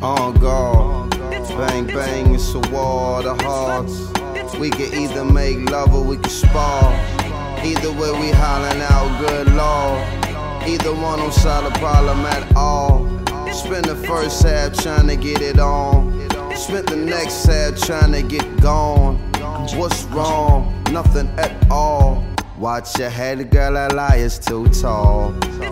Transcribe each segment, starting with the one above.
On guard, bang bang, it's a war of the hearts. We can either make love or we can spar. Either way, we hollering out good law. Either one don't solve the problem at all. Spend the first half trying to get it on. Spent the next half trying to get gone. What's wrong? Nothing at all. Watch your head, girl, that lie is too tall.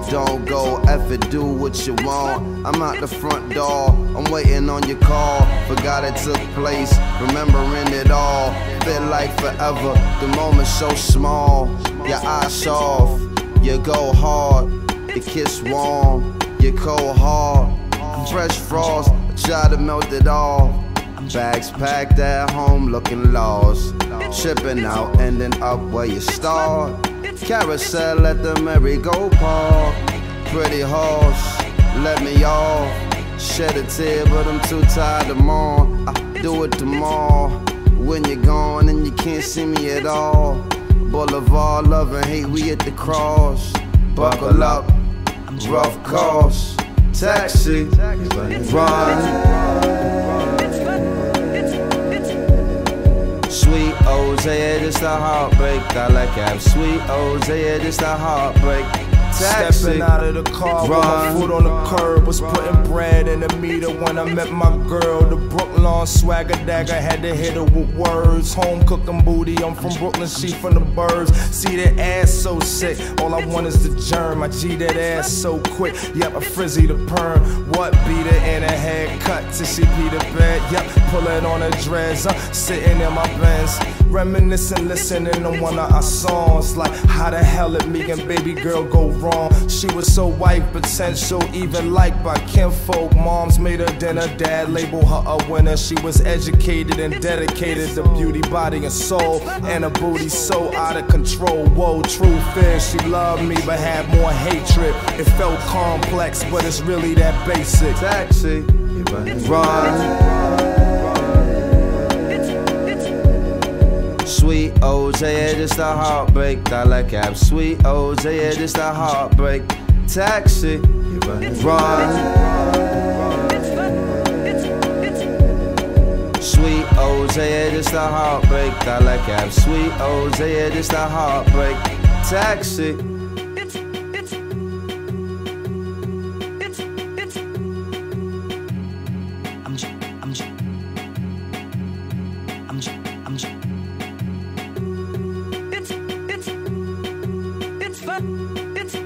Don't go F do what you want. I'm out the front door, I'm waiting on your call. Forgot it took place, remembering it all. Feel like forever, the moment so small. Your eyes soft, you go hard. Your kiss warm, you cold hard. Fresh frost, try to melt it off. Bags packed at home, looking lost. Shipping out, ending up where you start. Carousel at the merry-go park. Pretty horse, let me off. Shed a tear, but I'm too tired to mourn. I do it tomorrow. When you're gone and you can't see me at all. Boulevard, love and hate, we at the cross. Buckle up, rough course. Taxi, run. Just a heartbreak. I like i have sweet Ozay, just a heartbreak. Taxi, Stepping out of the car run. with my foot on the curb. Was putting bread in the meter when I met my girl. The Brooklyn swagger dagger had to hit her with words. Home cooking booty, I'm from Brooklyn, she from the birds. See that ass so sick, all I want is the germ. I G that ass so quick, yep, I frizzy the perm. What beat it in a haircut till she pee the bed, yep, pull it on her dreads. I'm sitting in my Benz, reminiscing, listening to one of our songs. Like, how the hell did me and baby girl go wrong? She was so white, potential, even liked by kinfolk. Moms made her dinner, dad labeled her a winner. She was educated and dedicated to beauty, body, and soul. And a booty so out of control. Whoa, truth is, she loved me but had more hatred. It felt complex, but it's really that basic. taxi, run. Sweet Ozay, just a heartbreak. Like have sweet Ozay, just a heartbreak. Taxi, run. Sweet Ozay, just a heartbreak. Like have sweet Ozay, just a heartbreak. Taxi. It's